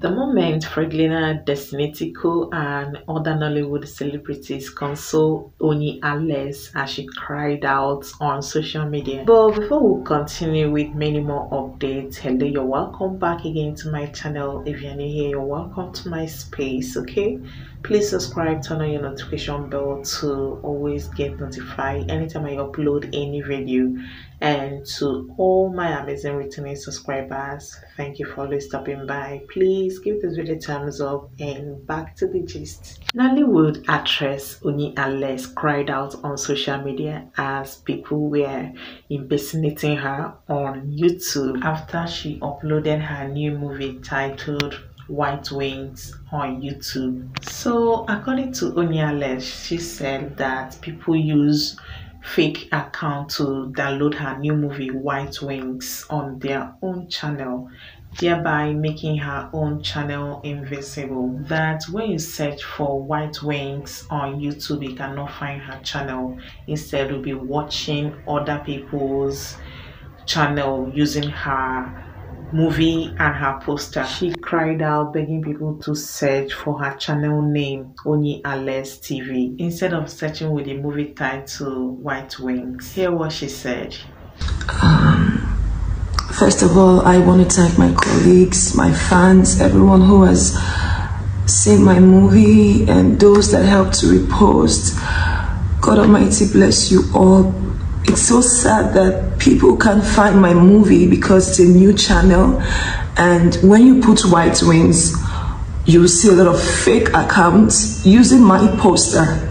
The moment Fredrick Leonard Destinetico and other Nollywood celebrities console Onyii Alex as she cried out on social media. But before we continue with many more updates, hello, you're welcome back again to my channel. If you're new here, you're welcome to my space, okay? Please subscribe, turn on your notification bell to always get notified anytime I upload any video. And to all my amazing returning subscribers, thank you for always stopping by. Please give this video a thumbs up and back to the gist. Nollywood actress Onyii Alex cried out on social media as people were impersonating her on YouTube after she uploaded her new movie titled White Wings on YouTube. So, according to Onyii Alex, she said that people use fake account to download her new movie White Wings on their own channel, thereby making her own channel invisible. That when you search for White Wings on YouTube, you cannot find her channel. Instead, you'll be watching other people's channel using her movie and her poster. She cried out begging people to search for her channel name, Onyii Alex TV, instead of searching with the movie title White Wings. Hear what she said. Um, first of all, I want to thank my colleagues, my fans, everyone who has seen my movie and those that helped to repost. God Almighty bless you all it's so sad that people can't find my movie because it's a new channel. And when you put white wings you see a lot of fake accounts using my poster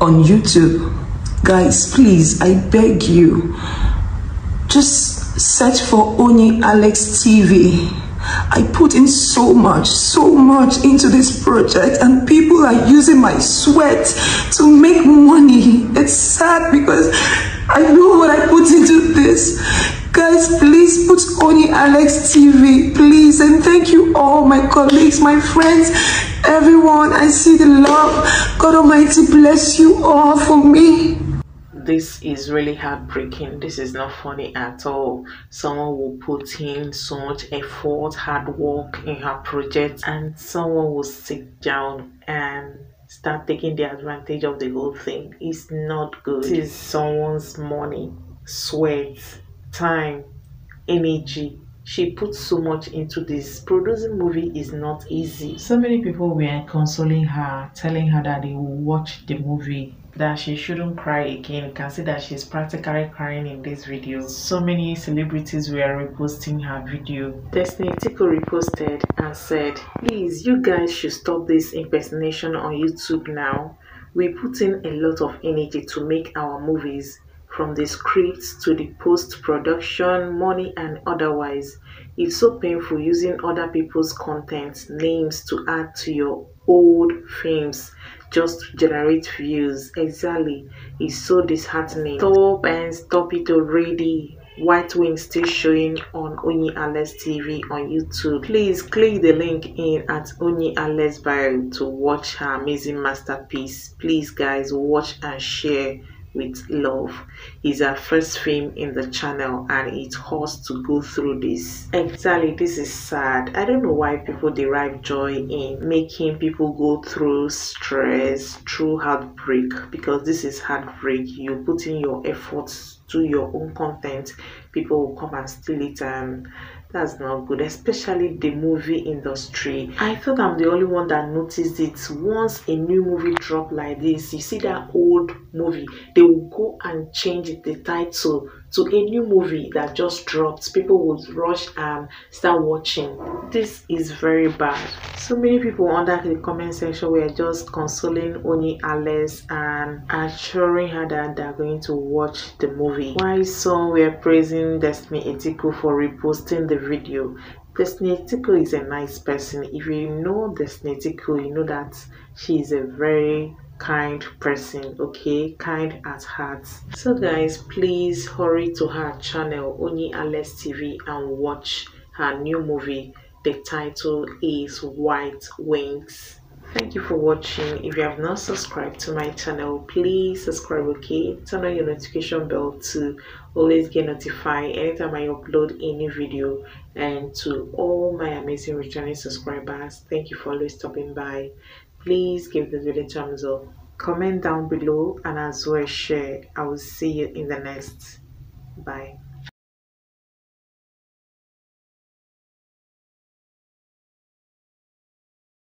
on youtube. Guys please i beg you just search for Onyii Alex tv I put in so much, so much into this project and people are using my sweat to make money. It's sad because I know what I put into this. Guys, please put Onyii Alex TV, please. And thank you all, my colleagues, my friends, everyone. I see the love. God Almighty bless you all for me. This is really heartbreaking. This is not funny at all. Someone will put in so much effort, hard work in her project, and someone will sit down and start taking the advantage of the whole thing. It's not good. This is someone's money, sweat, time, energy. She put so much into this. Producing movie is not easy. So many people were consoling her, telling her that they will watch the movie that she shouldn't cry again. You can see that she's practically crying in this video. So many celebrities were reposting her video. Destiny Etiko reposted and said, Please, you guys should stop this impersonation on YouTube now. We put in a lot of energy to make our movies from the scripts to the post-production, money and otherwise. It's so painful using other people's content, names to add to your old films just to generate views. Exactly. It's so disheartening. Stop and stop it already. White Wing still showing on Onyii Alex TV on YouTube. Please click the link in at Onyii Alex bio to watch her amazing masterpiece. Please guys watch and share with love is our first film in the channel and it hurts to go through this. Exactly this is sad. I don't know why people derive joy in making people go through stress through heartbreak because this is heartbreak. You put in your efforts to your own content people will come and steal it and that's not good especially the movie industry. I thought i'm the only one that noticed it. Once a new movie drop like this you see that old movie they will go and change the title to a new movie that just dropped people would rush and start watching. This is very bad. So many people under the comment section were just consoling Onyii Alex and assuring her that they're going to watch the movie. Why some were praising destiny etiko for reposting the video? Destiny Etiko is a nice person. If you know Destiny Etiko, you know that she is a very kind person okay? Kind at heart. So guys please hurry to her channel Onyii Alex tv and watch her new movie. The title is white wings. Thank you for watching. If you have not subscribed to my channel please subscribe okay? Turn on your notification bell to always get notified anytime i upload any video. And to all my amazing returning subscribers, thank you for always stopping by. Please give the video a thumbs up, comment down below, and as well share. I will see you in the next. Bye.